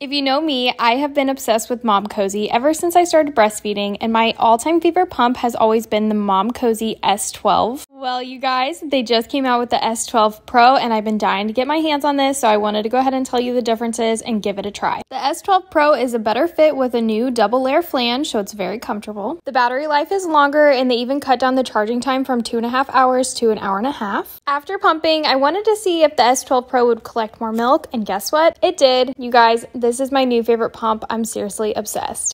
If you know me, I have been obsessed with Momcozy ever since I started breastfeeding, and my all time favorite pump has always been the Momcozy S12. Well, you guys, they just came out with the S12 Pro, and I've been dying to get my hands on this, so I wanted to go ahead and tell you the differences and give it a try. The S12 Pro is a better fit with a new double layer flange, so it's very comfortable. The battery life is longer, and they even cut down the charging time from two and a half hours to an hour and a half. After pumping, I wanted to see if the S12 Pro would collect more milk, and guess what? It did. You guys, this is my new favorite pump. I'm seriously obsessed.